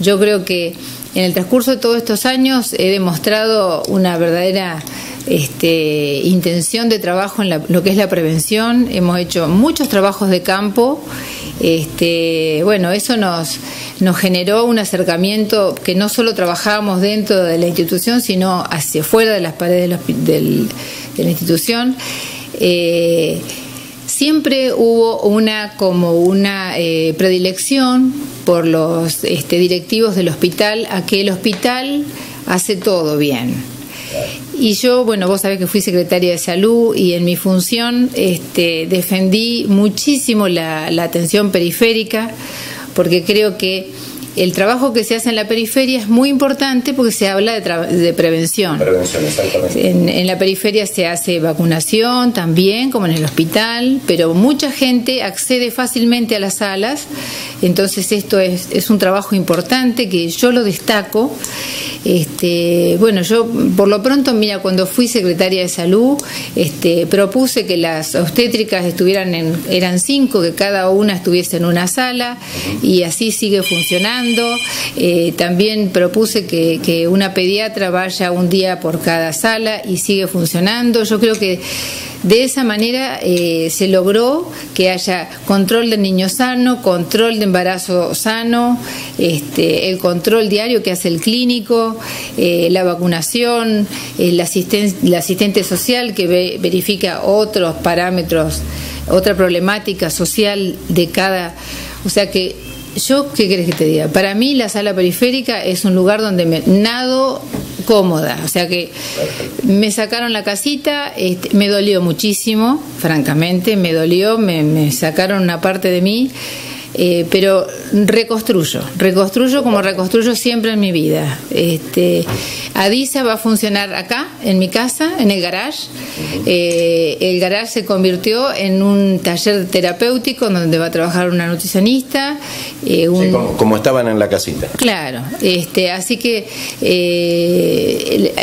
yo creo que en el transcurso de todos estos años he demostrado una verdadera este, intención de trabajo en lo que es la prevención. Hemos hecho muchos trabajos de campo. Este, bueno, eso nos, generó un acercamiento que no solo trabajábamos dentro de la institución, sino hacia fuera de las paredes de, la institución. Eh, siempre hubo una como una eh, predilección por los este, directivos del hospital a que el hospital hace todo bien. Y yo, bueno, vos sabés que fui secretaria de salud y en mi función este, defendí muchísimo la, la atención periférica porque creo que el trabajo que se hace en la periferia es muy importante porque se habla de, prevención. Prevención, exactamente. En, la periferia se hace vacunación también, como en el hospital, pero mucha gente accede fácilmente a las salas, entonces esto es, es un trabajo importante que yo lo destaco. Este, bueno, yo por lo pronto, mira, cuando fui secretaria de salud, este, propuse que las obstétricas estuvieran en, eran cinco, que cada una estuviese en una sala y así sigue funcionando eh, también propuse que, una pediatra vaya un día por cada sala y sigue funcionando. Yo creo que de esa manera eh, se logró que haya control del niño sano, control de embarazo sano, este, el control diario que hace el clínico, eh, la vacunación, el asistente social que verifica otros parámetros, otra problemática social de cada. O sea que yo, ¿qué querés que te diga? Para mí la sala periférica es un lugar donde me nado cómoda, o sea que me sacaron la casita, este, me dolió muchísimo, francamente, me dolió, me, me sacaron una parte de mí eh, pero reconstruyo, reconstruyo como reconstruyo siempre en mi vida. Este, Adisa va a funcionar acá, en mi casa, en el garage. Eh, el garage se convirtió en un taller terapéutico donde va a trabajar una nutricionista. Eh, como, estaban en la casita. Claro, este, así que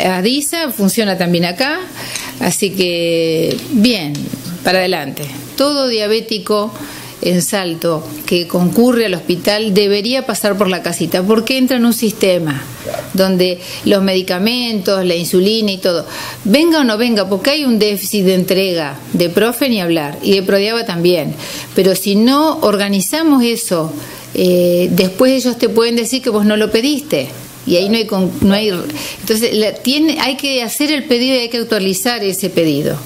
Adisa funciona también acá, así que bien, para adelante. Todo diabético en Salto que concurre al hospital debería pasar por la casita, porque entra en un sistema donde los medicamentos, la insulina y todo, venga o no venga, porque hay un déficit de entrega de profe ni hablar, y de Prodiaba también, pero si no organizamos eso, eh, después ellos te pueden decir que vos no lo pediste y ahí no hay no hay entonces tiene hay que hacer el pedido y hay que actualizar ese pedido